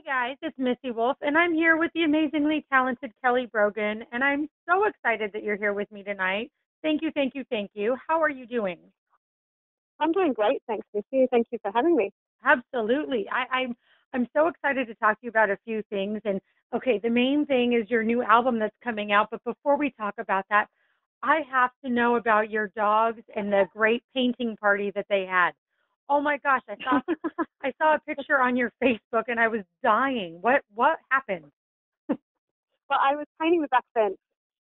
Hey guys, it's Missy Wolf, and I'm here with the amazingly talented Kelli Brogan, and I'm so excited that you're here with me tonight. Thank you, thank you, thank you. How are you doing? I'm doing great, thanks, Missy. Thank you for having me. Absolutely. I, I'm I'm so excited to talk to you about a few things. And okay, the main thing is your new album that's coming out. But before we talk about that, I have to know about your dogs and the great painting party that they had. Oh my gosh, I saw I saw a picture on your Facebook and I was dying. What what happened? well, I was painting the back fence,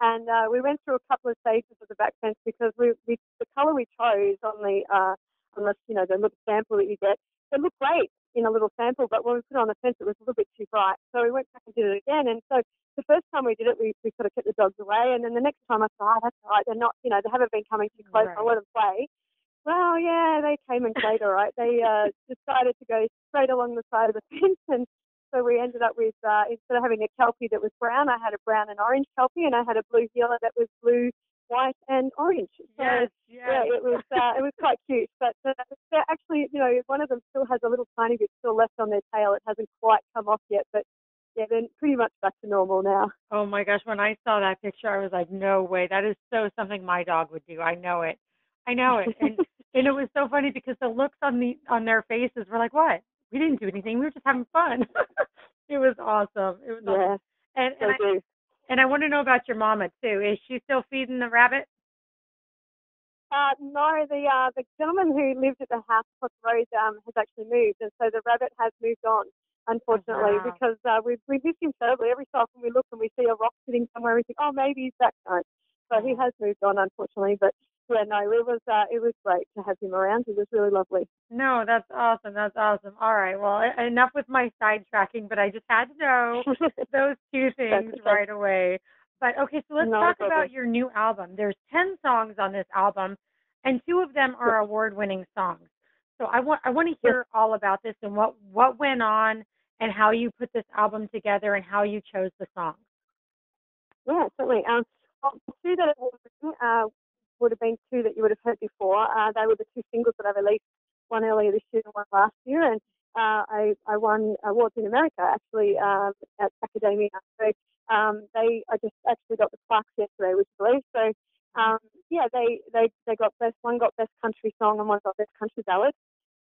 and uh, we went through a couple of stages of the back fence because we, we the color we chose on the uh, on the you know the little sample that you get, it looked great in a little sample, but when we put it on the fence, it was a little bit too bright. So we went back and did it again, and so the first time we did it, we, we sort of kept the dogs away, and then the next time I thought, oh, that's all right. They're not, you know, they haven't been coming too close. Right. I'll let them play. Well, yeah, they came and played all right. They uh, decided to go straight along the side of the fence, and so we ended up with uh, instead of having a kelpie that was brown, I had a brown and orange kelpie, and I had a blue heeler that was blue, white, and orange. So Yes, yeah, it was uh, it was quite cute. But uh, they're actually, you know, one of them still has a little tiny bit still left on their tail. It hasn't quite come off yet, but yeah, they're pretty much back to normal now. Oh my gosh, when I saw that picture, I was like, no way. That is so something my dog would do. I know it. I know it. And and it was so funny because the looks on the on their faces were like, what? We didn't do anything. We were just having fun. it was awesome. It was Yeah, awesome. And they and I, and I want to know about your mama too. Is she still feeding the rabbit? Uh, no, the uh, the gentleman who lived at the house across the road um, has actually moved, and so the rabbit has moved on. Unfortunately, wow. because uh, we we miss him terribly. Every so often we look and we see a rock sitting somewhere, we think, oh, maybe he's back home. So he Oh. has moved on, unfortunately. But yeah, no, it was uh, it was great to have him around. He was really lovely. No, that's awesome. That's awesome. All right. Well, enough with my sidetracking, but I just had to know those two things right away. But okay, so let's No talk problem. about your new album. There's 10 songs on this album, and two of them are award-winning songs. So I want I want to hear all about this and what what went on and how you put this album together and how you chose the songs. Yeah, certainly. Um, well, two that have written, uh, would have been two that you would have heard before. Uh, they were the two singles that I released, one earlier this year and one last year. And uh, I, I won awards in America actually um, at Akademia. So um, they, I just actually got the plaques yesterday, which I believe. So um, yeah, they, they, they got best, one got best country song and one got best country ballad,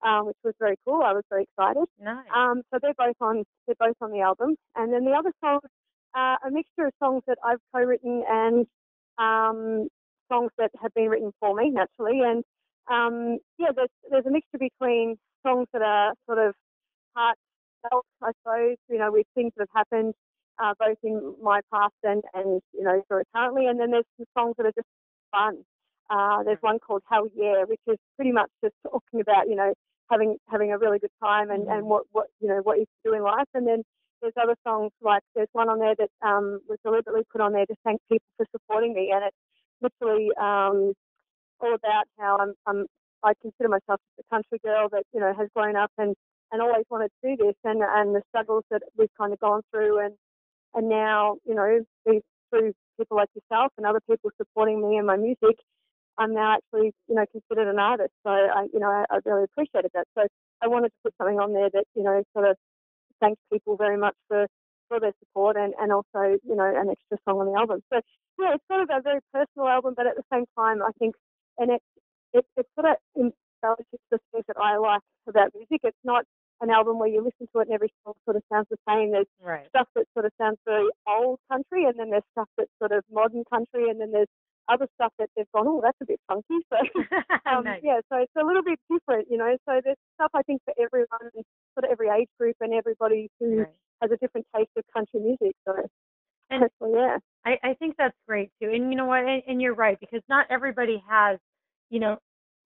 um, which was very cool. I was very excited. Nice. Um, so they're both on they're both on the album, and then the other songs, uh, a mixture of songs that I've co-written and um, songs that have been written for me naturally, and um, yeah, there's there's a mixture between songs that are sort of heartfelt, I suppose, you know, with things that have happened uh, both in my past and and you know sort of currently, and then there's some songs that are just fun. Uh, there's one called Hell Yeah, which is pretty much just talking about you know having having a really good time and, and what what you know what you do in life. And then there's other songs like there's one on there that um, was deliberately put on there to thank people for supporting me, and it's literally um, all about how I'm, I'm I consider myself a country girl that you know has grown up and and always wanted to do this, and and the struggles that we've kind of gone through, and and now you know these through people like yourself and other people supporting me and my music. I'm now actually, you know, considered an artist. So I, you know, I, I really appreciated that. So I wanted to put something on there that, you know, sort of thanks people very much for, for their support and, and also, you know, an extra song on the album. So yeah, it's sort of a very personal album, but at the same time, I think, and it, it, it sort of embellishes the things that I like about music. It's not an album where you listen to it and every song sort of sounds the same. There's right. stuff that sort of sounds very old country, and then there's stuff that's sort of modern country, and then there's other stuff that they've gone, oh, that's a bit funky. So, um, nice. yeah, so it's a little bit different, you know. So there's stuff I think for everyone, sort of every age group, and everybody who Right. has a different taste of country music. So, And- so yeah, I, I think that's great too. And you know what? And, and you're right because not everybody has, you know,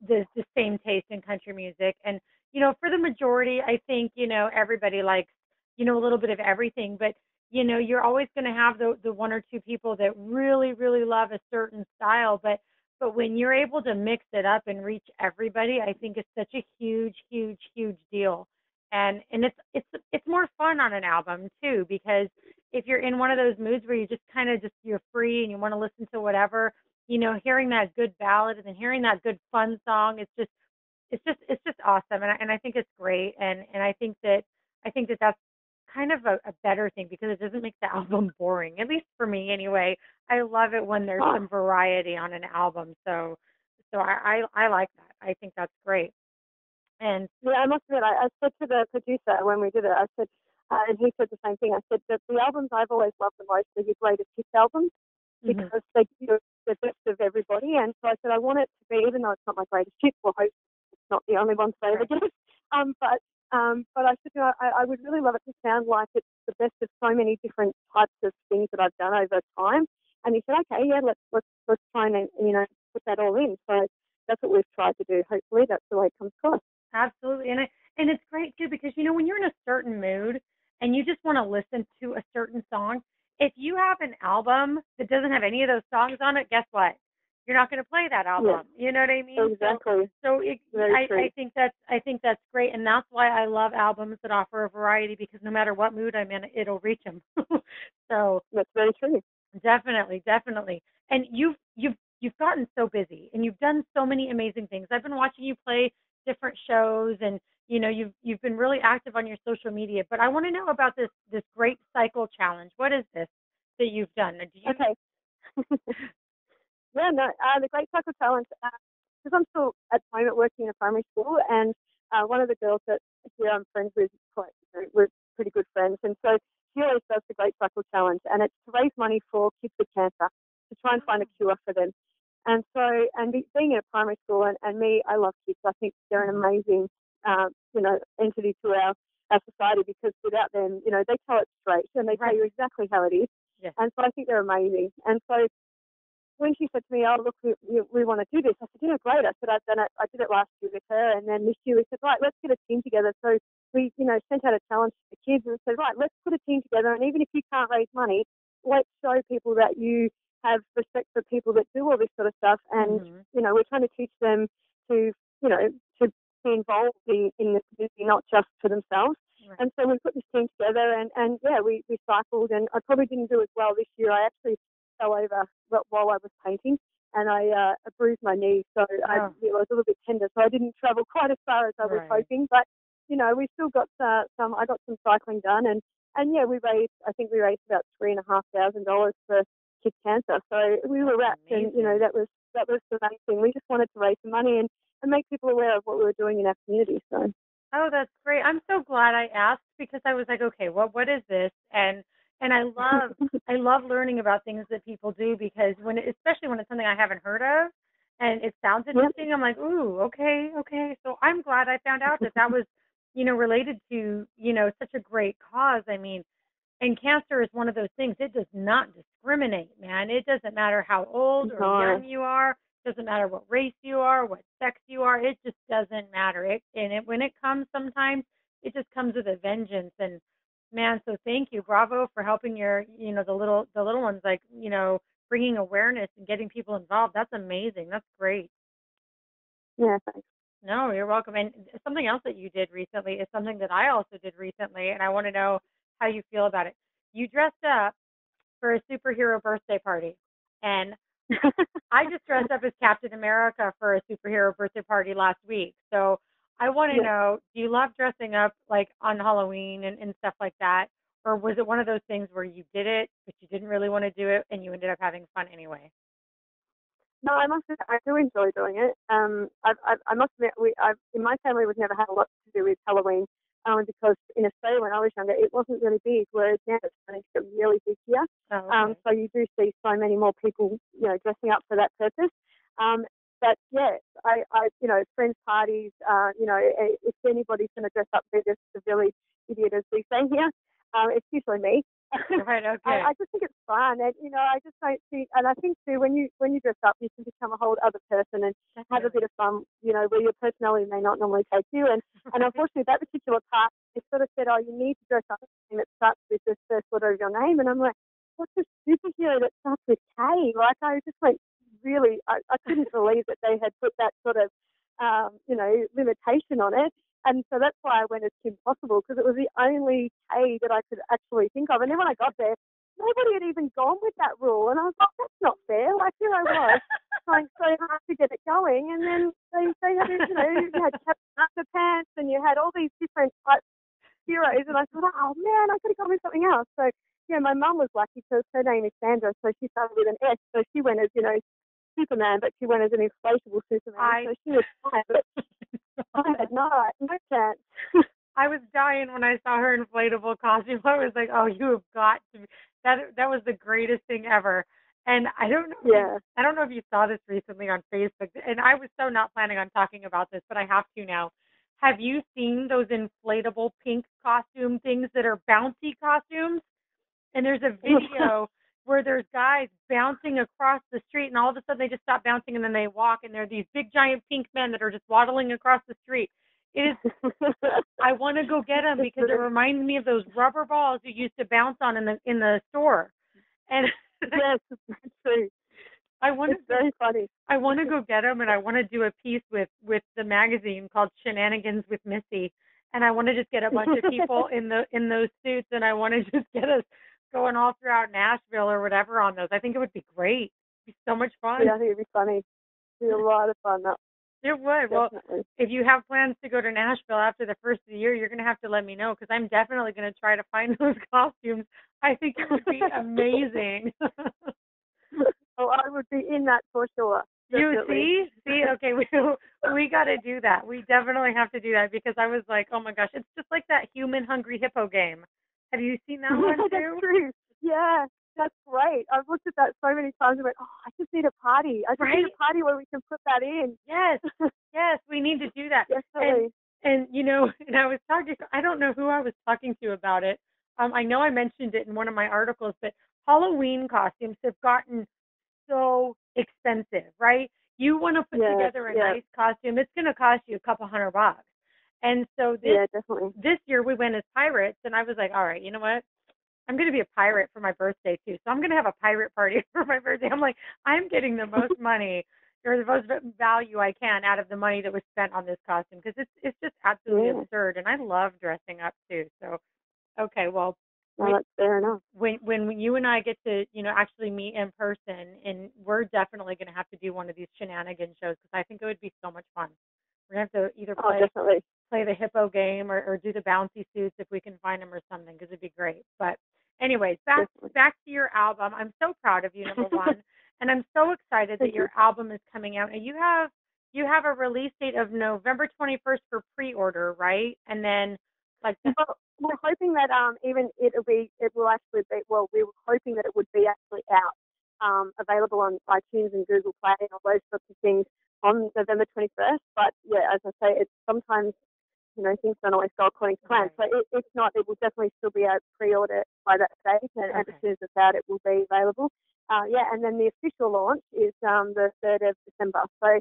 the the same taste in country music. And you know, for the majority, I think you know everybody likes you know a little bit of everything. But you know, you're always going to have the the one or two people that really really love a certain style. But but when you're able to mix it up and reach everybody, I think it's such a huge huge huge deal. And and it's it's it's more fun on an album too because if you're in one of those moods where you just kind of just you're free and you want to listen to whatever, you know, hearing that good ballad and then hearing that good fun song, it's just it's just it's just awesome and I, and I think it's great and and I think that I think that that's kind of a, a better thing because it doesn't make the album boring. At least for me, anyway. I love it when there's some variety on an album. So, so I I, I like that. I think that's great. And yeah, I must admit, I, I said to the producer when we did it, I said, uh, and he said the same thing. I said that the albums I've always loved the most are your greatest hits albums mm-hmm. because they give the best of everybody. And so I said I want it to be, even though it's not my greatest hits, well, hope it's not the only ones they ever get. Um, but um, but I said, you know, I, I would really love it to sound like it's the best of so many different types of things that I've done over time. And he said, okay, yeah, let's let's let's try and you know put that all in. So that's what we've tried to do. Hopefully, that's the way it comes across. Absolutely, and it, and it's great too because you know when you're in a certain mood and you just want to listen to a certain song, if you have an album that doesn't have any of those songs on it, guess what? You're not going to play that album. Yeah. You know what I mean? Exactly. So, so it, I, I think that's I think that's great, and that's why I love albums that offer a variety because no matter what mood I'm in, it'll reach them. so that's very true. Definitely, definitely. And you've you've you've gotten so busy, and you've done so many amazing things. I've been watching you play different shows, and you know you've you've been really active on your social media. But I want to know about this this Great Cycle Challenge. What is this that you've done? Do you... Okay. yeah, no, uh, the Great Cycle Challenge. Because uh, I'm still at the moment working in a primary school, and uh, one of the girls that here I'm friends with, quite you know, we're pretty good friends, and so she always does the Great Cycle Challenge, and it's to raise money for kids with cancer to try and find a cure for them. And so, and being in a primary school, and, and me, I love kids. I think they're an amazing, uh, you know, entity to our, our society because without them, you know, they tell it straight and they right. tell you exactly how it is. Yeah. And so I think they're amazing. And so when she said to me, "Oh, look, we, we want to do this," I said, you know, great." I said, "I've done it. I did it last year with her, and then this year we said, right, let's get a team together." So we, you know, sent out a challenge to the kids and said, right, let's put a team together, and even if you can't raise money, let's show people that you have respect for people that do all this sort of stuff, and mm-hmm. you know, we're trying to teach them to, you know, to be involved in, in the community, not just for themselves. Right. And so we put this team together, and and yeah, we we cycled, and I probably didn't do as well this year. I actually fell over while I was painting, and I uh, bruised my knee, so oh. I, it was a little bit tender, so I didn't travel quite as far as I was right. hoping. But you know, we still got uh, some. I got some cycling done, and and yeah, we raised. I think we raised about three and a half thousand dollars for kids cancer. So we were wrapped, and you know, that was that was the main thing. We just wanted to raise some money and and make people aware of what we were doing in our community. So. Oh, that's great. I'm so glad I asked because I was like, okay, well, what is this? And and I love I love learning about things that people do because when it, especially when it's something I haven't heard of and it sounds interesting. I'm like, ooh, okay, okay. So I'm glad I found out that that was, you know, related to you know such a great cause. I mean, and cancer is one of those things. It does not discriminate, man. It doesn't matter how old or young you are. It doesn't matter what race you are, what sex you are. It just doesn't matter. It and it when it comes, sometimes it just comes with a vengeance and man so thank you bravo for helping your you know the little the little ones like you know bringing awareness and getting people involved that's amazing that's great yeah thanks no you're welcome and something else that you did recently is something that i also did recently and i want to know how you feel about it you dressed up for a superhero birthday party and i just dressed up as captain america for a superhero birthday party last week so I want to yeah. know, do you love dressing up like on Halloween and, and stuff like that? Or was it one of those things where you did it, but you didn't really want to do it and you ended up having fun anyway? No, I must admit, I do enjoy doing it. Um, I, I, I must admit, we, I've, in my family, we've never had a lot to do with Halloween, um, because in Australia when I was younger, it wasn't really big, whereas now it's starting to get really big here. Oh, okay. um, so you do see so many more people, you know, dressing up for that purpose. Um, but yeah, I, I, you know, friends parties, uh, you know, if anybody's going to dress up, they're just the village idiot, as we say here. Um, it's usually me. Right. Okay. I, I just think it's fun, and you know, I just don't see, and I think too, when you when you dress up, you can become a whole other person and Definitely. have a bit of fun. You know, where your personality may not normally take you, and and unfortunately, that particular part, it sort of said, oh, you need to dress up, and it starts with the first letter of your name, and I'm like, what's a superhero that starts with K? Like, I just went really, I, I couldn't believe that they had put that sort of, um, you know, limitation on it. And so that's why I went as Kim Possible because it was the only K that I could actually think of. And then when I got there, nobody had even gone with that rule. And I was like, that's not fair. Like here I was trying so hard to get it going. And then they, they had, you know, you had Captain Underpants and you had all these different types, heroes. And I thought, oh man, I could have gone with something else. So yeah, my mum was lucky because her name is Sandra, so she started with an S. So she went as you know Superman, but she went as an inflatable Superman. I... So she was fine. But I had no, no chance. I was dying when I saw her inflatable costume. I was like, "Oh, you have got to!" Be. That that was the greatest thing ever. And I don't know. Yeah. I don't know if you saw this recently on Facebook, and I was so not planning on talking about this, but I have to now. Have you seen those inflatable pink costume things that are bouncy costumes? And there's a video where there's guys bouncing across the street, and all of a sudden they just stop bouncing and then they walk, and they're these big giant pink men that are just waddling across the street. It is. I want to go get them because it reminds me of those rubber balls you used to bounce on in the in the store. And yes, that's true. I want it's to, very funny. I want to go get them, and I want to do a piece with with the magazine called Shenanigans with Missy, and I want to just get a bunch of people in the in those suits, and I want to just get us going all throughout Nashville or whatever on those. I think it would be great. It'd be so much fun. Yeah, I think it'd be funny. It'd be a lot of fun. That it would. Definitely. Well, if you have plans to go to Nashville after the first of the year, you're going to have to let me know because I'm definitely going to try to find those costumes. I think it would be amazing. oh, I would be in that for sure. Definitely. You see, see, okay, we we got to do that. We definitely have to do that because I was like, oh my gosh, it's just like that human hungry hippo game. Have you seen that one too? That's true. Yeah, that's great. I've looked at that so many times and went, oh, I just need a party. I just right? need a party where we can put that in. Yes, yes, we need to do that. Definitely. And, and you know, and I was talking. I don't know who I was talking to about it. Um, I know I mentioned it in one of my articles, but Halloween costumes have gotten so expensive, right? You want to put yes, together a yes. nice costume, it's going to cost you a couple hundred bucks. And so this, yeah, definitely. this year we went as pirates, and I was like, all right, you know what? I'm going to be a pirate for my birthday too. So I'm going to have a pirate party for my birthday. I'm like, I'm getting the most money or the most value I can out of the money that was spent on this costume because it's it's just absolutely yeah. absurd, and I love dressing up too. So, okay, well, well, that's fair enough. When when you and I get to you know actually meet in person, and we're definitely going to have to do one of these shenanigan shows because I think it would be so much fun. We're gonna have to either oh, play oh, definitely. Play the hippo game or, or do the bouncy suits if we can find them or something because it'd be great. But anyways, back back to your album. I'm so proud of you, number one, and I'm so excited that your album is coming out. And you have you have a release date of November 21st for pre-order, right? And then like the- well, we're hoping that um even it'll be it will actually be well we were hoping that it would be actually out um available on iTunes and Google Play and all those sorts of things on November 21st. But yeah, as I say, it's sometimes you know, things don't always go according to plan. Right. So it, if not, it will definitely still be out pre-order by that date, and, okay. and as soon as it's out, it will be available. Uh, yeah, and then the official launch is um, the 3rd of December. So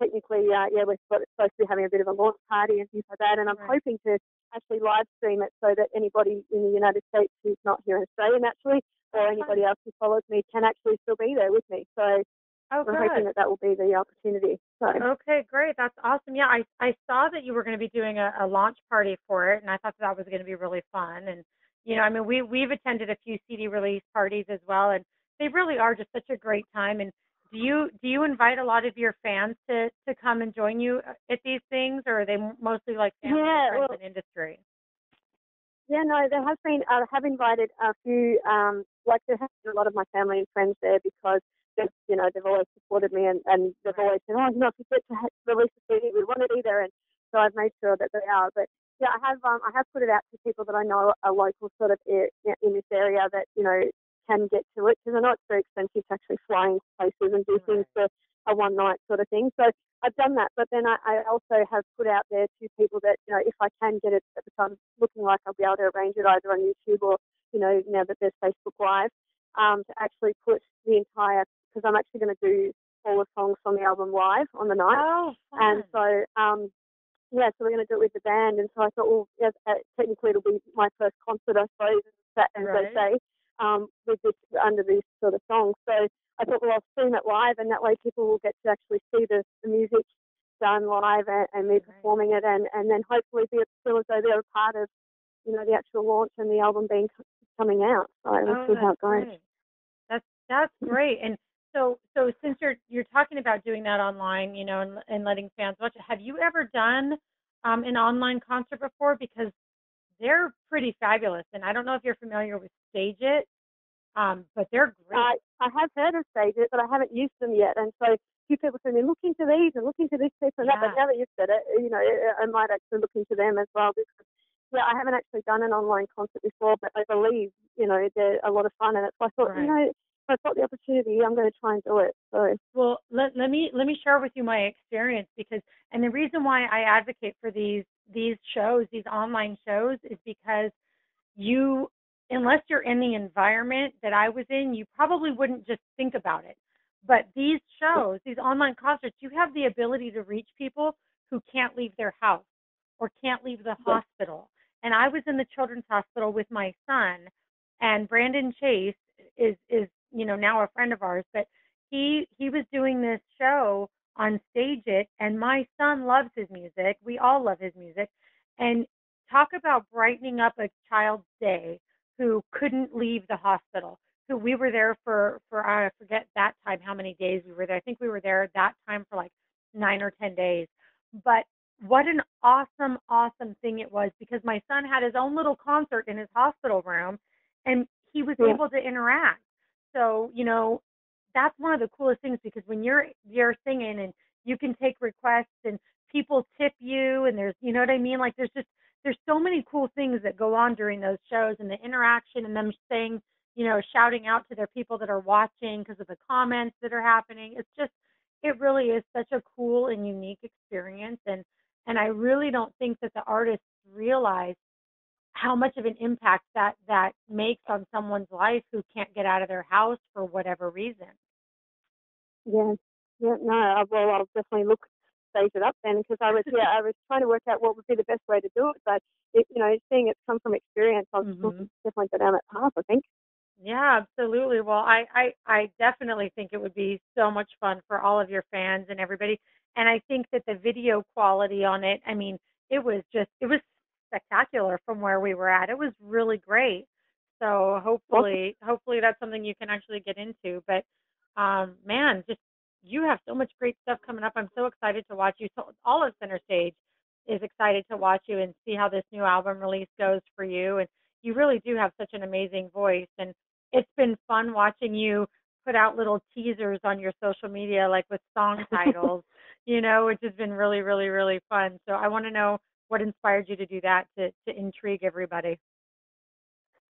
technically, uh, yeah, we're supposed to be having a bit of a launch party and things like that, and I'm right. hoping to actually live stream it so that anybody in the United States who's not here in Australia naturally, or anybody else who follows me can actually still be there with me. So Oh, We're hoping that that will be the opportunity. So. Okay, great. That's awesome. Yeah, I I saw that you were going to be doing a, a launch party for it, and I thought that, that was going to be really fun. And you know, I mean, we we've attended a few CD release parties as well, and they really are just such a great time. And do you do you invite a lot of your fans to to come and join you at these things, or are they mostly like family yeah, friends well, in industry? Yeah, no, there has been. I have invited a few. Um, like there has been a lot of my family and friends there because they've, you know, they've always supported me and, and they've always said, oh, you know, if you get to release a CD, we want it either. And so I've made sure that they are. But yeah, I have, um, I have put it out to people that I know are local sort of in this area that, you know, can get to it because I know it's very expensive to actually fly into places and do right. things for a one night sort of thing. So I've done that, but then I, I also have put out there to people that, you know, if I can get it at the time looking like I'll be able to arrange it either on YouTube or, you know, now that there's Facebook Live, um, to actually put the entire because I'm actually going to do all the songs from the album live on the night. Oh, and so, um, yeah, so we're going to do it with the band. And so I thought, well, yeah, uh, technically it'll be my first concert, I suppose, as right. they say, um, with this under these sort of songs. So I thought, well, I'll stream it live, and that way people will get to actually see the, the music done live and, and me right. performing it, and and then hopefully be feel as though they're a part of, you know, the actual launch and the album being coming out. So we'll oh, see how it goes. Great. That's that's great. And so, so since you're you're talking about doing that online, you know, and, and letting fans watch it, have you ever done um, an online concert before? Because they're pretty fabulous. And I don't know if you're familiar with StageIt, um, but they're great. I, I have heard of StageIt, but I haven't used them yet. And so a few people say, look into these and look into this, this, and that. But now that you've said it, you know, I might actually look into them as well because, yeah, I haven't actually done an online concert before, but I believe, you know, they're a lot of fun. And it's I thought, Right. you know, I've got the opportunity, I'm going to try and do it. So, Well, let, let me let me share with you my experience because and the reason why I advocate for these these shows, these online shows is because you unless you're in the environment that I was in, you probably wouldn't just think about it. But these shows, these online concerts, you have the ability to reach people who can't leave their house or can't leave the hospital. And I was in the children's hospital with my son and Brandon Chase is is you know now a friend of ours, but he he was doing this show on StageIt and my son loves his music. We all love his music. And talk about brightening up a child's day who couldn't leave the hospital. Who we were there for for I forget that time how many days we were there. I think we were there that time for like 9 or 10 days. But what an awesome awesome thing it was because my son had his own little concert in his hospital room and he was Yeah. able to interact. So, you know, that's one of the coolest things because when you're you're singing and you can take requests and people tip you and there's you know what I mean? Like there's just there's so many cool things that go on during those shows and the interaction and them saying, you know, shouting out to their people that are watching because of the comments that are happening. It's just it really is such a cool and unique experience and and I really don't think that the artists realize how much of an impact that that makes on someone's life who can't get out of their house for whatever reason. yeah, yeah, no, I, well, I'll definitely look, stage it up then because I was, yeah, I was trying to work out what would be the best way to do it. But, it, you know, seeing it come from experience, I'll Mhm. definitely go down that path, I think. Yeah, absolutely. Well, I, I I definitely think it would be so much fun for all of your fans and everybody. And I think that the video quality on it, I mean, it was just it was spectacular from where we were at. It was really great. So hopefully hopefully that's something you can actually get into. But um man, just you have so much great stuff coming up. I'm so excited to watch you. So all of Center Stage is excited to watch you and see how this new album release goes for you. And you really do have such an amazing voice. And it's been fun watching you put out little teasers on your social media, like with song titles, you know, which has been really, really, really fun. So I want to know what inspired you to do that to to intrigue everybody.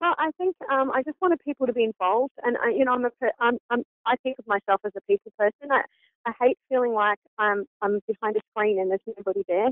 Well, I think um, I just wanted people to be involved, and I, you know, I'm a, per- I'm, I'm, I think of myself as a people person. I, I hate feeling like I'm, I'm behind a screen and there's nobody there.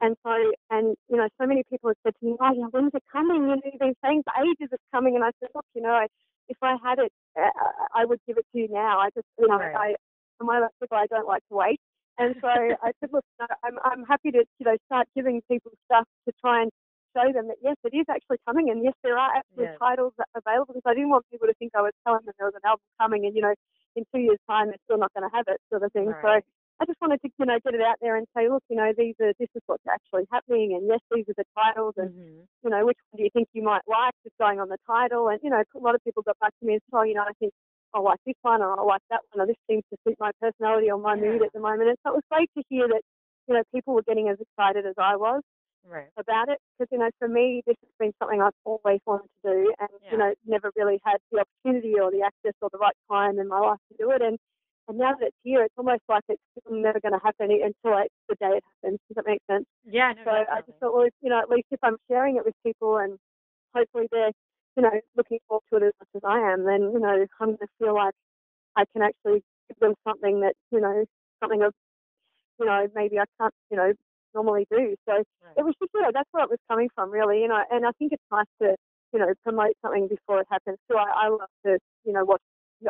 And so, and you know, so many people have said to me, "Oh, yeah, when's it coming? You know, you've been saying for ages it's coming." And I said, "Look, you know, I, if I had it, uh, I would give it to you now. I just, you know, Right. I, I'm one of those people I don't like to wait." And so I said, "Look, no, I'm, I'm happy to, you know, start giving people stuff to try and show them that yes, it is actually coming, and yes, there are actually Yes. titles available." Because I didn't want people to think I was telling them there was an album coming, and you know, in two years' time they're still not going to have it, sort of thing. So. I just wanted to, you know, get it out there and say, look, you know, these are this is what's actually happening, and yes, these are the titles, and Mhm. you know, which one do you think you might like? Just going on the title, and you know, a lot of people got back to me and said, oh, you know, I think I like this one, or I like that one, or this seems to suit my personality or my mood at the moment. And so it was great to hear that, you know, people were getting as excited as I was Right. about it because you know for me this has been something I've always wanted to do and Yeah. you know never really had the opportunity or the access or the right time in my life to do it and and now that it's here it's almost like it's never going to happen until like the day it happens does that make sense Yeah, no, so I just thought well you know at least if I'm sharing it with people and hopefully they're you know looking forward to it as much as I am then you know I'm going to feel like I can actually give them something that you know something of you know maybe I can't you know normally do so Right. it was just, you know, that's where it was coming from, really. You know, and I think it's nice to, you know, promote something before it happens too. I, I love to, you know, watch,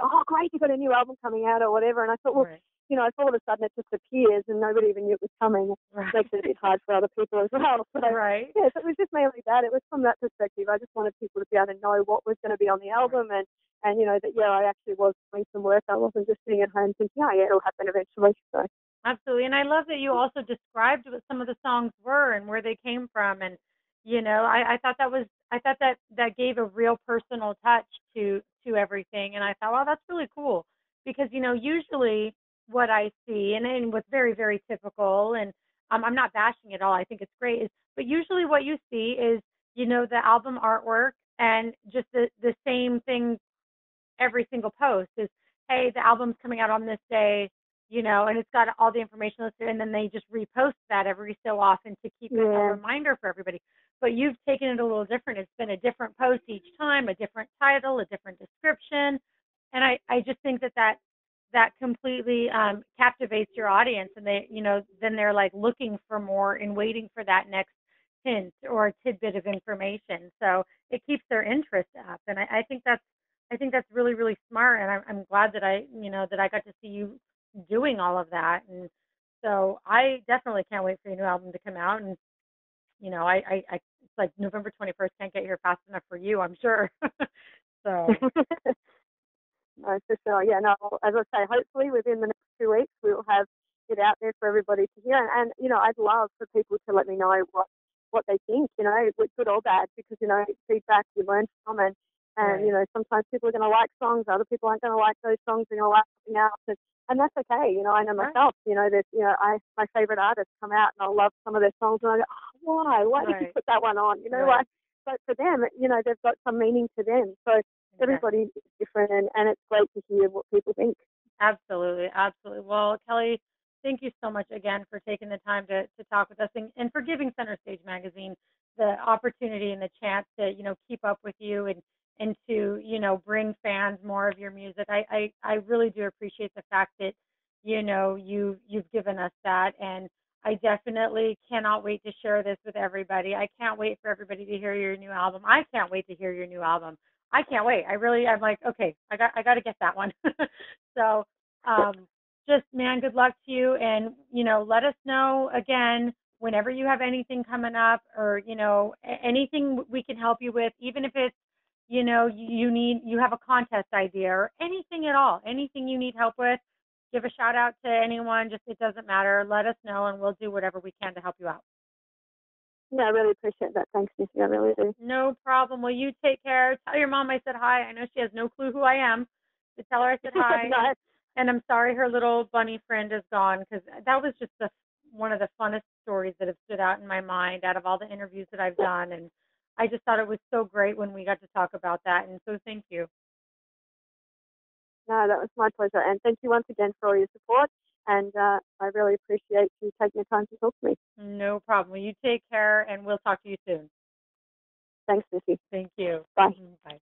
oh, great, you've got a new album coming out or whatever. And I thought, well, right. You know, if all of a sudden it just appears and nobody even knew it was coming, it Right. makes it a bit hard for other people as well. So, right. yeah, so it was just mainly that. It was from that perspective. I just wanted people to be able to know what was going to be on the album and, and you know, that, yeah, I actually was doing some work. I wasn't just sitting at home thinking, oh, yeah, it'll happen eventually. So, Absolutely. And I love that you also described what some of the songs were and where they came from and you know, I, I thought that was I thought that that gave a real personal touch to to everything and I thought, wow, that's really cool. Because, you know, usually what I see and, and what's very, very typical and um, I'm not bashing it all, I think it's great is but usually what you see is you know, the album artwork and just the the same thing every single post is, hey, the album's coming out on this day, you know, and it's got all the information listed, and then they just repost that every so often to keep yeah. it a reminder for everybody. But you've taken it a little different. It's been a different post each time, a different title, a different description, and I I just think that that that completely um, captivates your audience, and they you know then they're like looking for more and waiting for that next hint or tidbit of information. So it keeps their interest up, and I, I think that's I think that's really really smart, and I'm, I'm glad that I you know that I got to see you doing all of that, and so I definitely can't wait for your new album to come out, and you know I I, I it's like November 21st can't get here fast enough for you, I'm sure. so. no, for sure. Yeah, no, as I say, hopefully within the next two weeks we'll have it out there for everybody to hear. And, and you know, I'd love for people to let me know what what they think, you know, good or bad, because you know, feedback you learn from, and and right. you know, sometimes people are going to like songs, other people aren't going to like those songs, they're going to like something else, and and that's okay. You know, I know myself. Right. You know, there's you know, I my favorite artists come out and I love some of their songs, and I go, oh, why, why right. did you put that one on? You know, right. like, but for them, you know, they've got some meaning to them. So everybody is different, and and it's great to hear what people think. Absolutely, absolutely. Well, Kelli, thank you so much again for taking the time to, to talk with us and, and for giving Center Stage Magazine the opportunity and the chance to, you know, keep up with you and, and to, you know, bring fans more of your music. I, I, I really do appreciate the fact that, you know, you you've given us that and I definitely cannot wait to share this with everybody. I can't wait for everybody to hear your new album. I can't wait to hear your new album. I can't wait. I really I'm like, okay, I got I got to get that one. so, um just man, good luck to you, and you know, let us know again whenever you have anything coming up, or you know, anything we can help you with, even if it's you know you need you have a contest idea or anything at all, anything you need help with. Give a shout out to anyone. Just it doesn't matter. Let us know, and we'll do whatever we can to help you out. Yeah, I really appreciate that. Thanks, Missy. I really do. No problem. Well, you take care. Tell your mom I said hi. I know she has no clue who I am. but tell her I said hi. and I'm sorry her little bunny friend is gone because that was just the one of the funnest stories that have stood out in my mind out of all the interviews that I've done, and I just thought it was so great when we got to talk about that, and so thank you. No, that was my pleasure, and thank you once again for all your support. And uh, I really appreciate you taking the time to talk to me. No problem. You take care, and we'll talk to you soon. Thanks, Missy. Thank you. Bye. Bye.